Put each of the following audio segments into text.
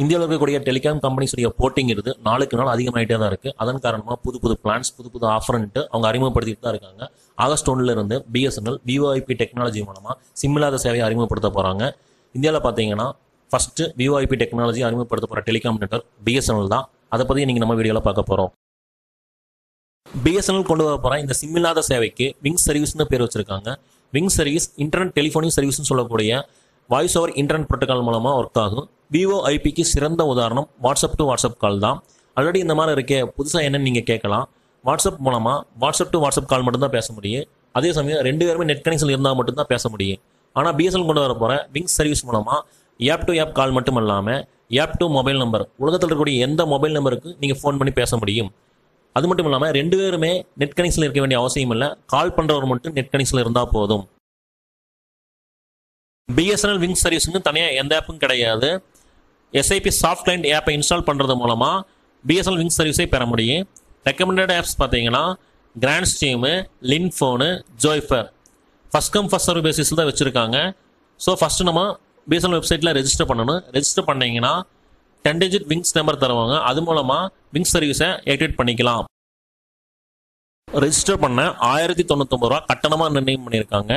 இந்தியாவில் இருக்கக்கூடிய டெலிகாம் கம்பெனிஸுடைய போட்டிங்கிறது நாளுக்கு நாள் அதிகமாகிட்டே தான் இருக்குது அதன் காரணமாக புது புது பிளான்ஸ் புது புது ஆஃபர்ன்ட்டு அவங்க அறிமுகப்படுத்திட்டு தான் இருக்காங்க. ஆகஸ்ட் ஒன்றிலிருந்து பிஎஸ்என்எல் விஓஐபி டெக்னாலஜி மூலமாக சிம்மில்லாத சேவையை அறிமுகப்படுத்த போகிறாங்க இந்தியாவில் பார்த்தீங்கன்னா ஃபஸ்ட்டு விஓஐபி டெக்னாலஜி அறிமுகப்படுத்த போகிற டெலிகாம் நெட்வொர்க் பிஎஸ்என்எல் தான். அதை பற்றி நீங்கள் நம்ம வீடியோவில் பார்க்க போகிறோம் பிஎஸ்என்எல் கொண்டு வர போகிற இந்த சிம்மில்லாத சேவைக்கு விங் சர்வீஸ்னு பேர் வச்சிருக்காங்க. விங் சர்வீஸ் இன்டர்நெட் டெலிஃபோனிக் சர்வீஸ்னு சொல்லக்கூடிய வாய்ஸ் ஓவர் இன்டர்நெட் ப்ரோட்டோகால் மூலமாக ஒர்க் ஆகும். விவோ ஐபிக்கு சிறந்த உதாரணம் வாட்ஸ்அப் டு வாட்ஸ்அப் கால் தான். ஆல்ரெடி இந்த மாதிரி இருக்கே புதுசாக என்னன்னு நீங்கள் கேட்கலாம். வாட்ஸ்அப் மூலமாக வாட்ஸ்அப் டு வாட்ஸ்அப் கால் மட்டும்தான் பேச முடியும். அதே சமயம் ரெண்டு பேருமே நெட் கனெக்ஷன் இருந்தால் மட்டும்தான் பேச முடியும். ஆனால் பிஎஸ்எல் கொண்டு வர போகிற விங் சர்வீஸ் மூலமாக ஆப் டு ஆப் கால் மட்டும் இல்லாமல் ஆப் டு மொபைல் நம்பர் உலகத்தில் இருக்கக்கூடிய எந்த மொபைல் நம்பருக்கு நீங்கள் ஃபோன் பண்ணி பேச முடியும். அது மட்டும் இல்லாமல் ரெண்டு பேருமே நெட் கனெக்ஷனில் இருக்க வேண்டிய அவசியம் இல்லை. கால் பண்ணுறவர் மட்டும் நெட் கனெக்ஷனில் இருந்தால் போதும். பிஎஸ்என்எல் விங் சர்வீஸ்னு தனியாக எந்த ஆப்பும் கிடையாது. எஸ்ஐபி சாஃப்ட் கிளைண்ட் ஆப்பை இன்ஸ்டால் பண்ணுறது மூலமாக பிஎஸ்எல் விங் சர்வீஸை பெற முடியும். ரெக்கமெண்டட் ஆப்ஸ் பார்த்தீங்கன்னா Grandstream Linphone Zoiper first come first serve பேசிஸில் தான் வச்சுருக்காங்க. ஸோ ஃபஸ்ட்டு நம்ம பிஎஸ்என்எல் வெப்சைட்டில் ரெஜிஸ்டர் பண்ணணும். ரெஜிஸ்டர் பண்ணிங்கன்னா டென் டிஜிட் விங்ஸ் நம்பர் தருவாங்க. அது மூலமாக விங்ஸ் சர்வீஸை ஆக்டிவேட் பண்ணிக்கலாம். ரெஜிஸ்டர் பண்ண ஆயிரத்தி தொண்ணூத்தொம்பது ரூபா கட்டணமாக நிர்ணயம் பண்ணியிருக்காங்க.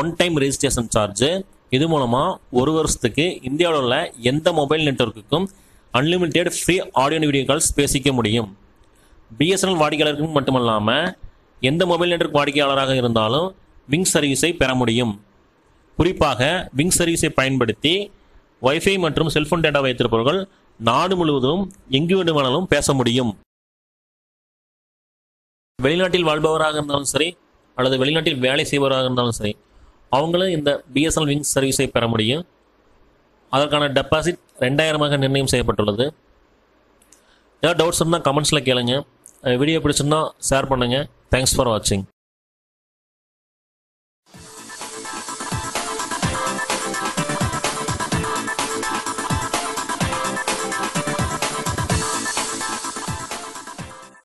ஒன் டைம் ரெஜிஸ்ட்ரேஷன் சார்ஜு இது மூலமாக ஒரு வருஷத்துக்கு இந்தியாவில் உள்ள எந்த mobile நெட்வொர்க்குக்கும் unlimited free audio video calls பேசிக்க முடியும். பிஎஸ்என்எல் வாடிக்கையாளருக்கு மட்டுமல்லாமல் எந்த மொபைல் நெட்வொர்க் வாடிக்கையாளராக இருந்தாலும் விங் சர்வீஸை பெற முடியும். குறிப்பாக விங் சர்வீஸை பயன்படுத்தி வைஃபை மற்றும் செல்ஃபோன் டேட்டா வைத்திருப்பவர்கள் நாடு முழுவதும் எங்கு வேண்டுமானாலும் பேச முடியும். வெளிநாட்டில் வாழ்பவராக இருந்தாலும் சரி அல்லது வெளிநாட்டில் வேலை செய்பவராக இருந்தாலும் சரி அவங்களும் இந்த பிஎஸ்என்எல் விங் சர்வீஸை பெற முடியும். அதற்கான டெபாசிட் ரெண்டாயிரமாக நிர்ணயம் செய்யப்பட்டுள்ளது. ஏதாவது டவுட்ஸ் இருந்தால் கமெண்ட்ஸில் கேளுங்க. வீடியோ பிடிச்சிருந்தா ஷேர் பண்ணுங்கள் தேங்க்ஸ் ஃபார் வாட்சிங்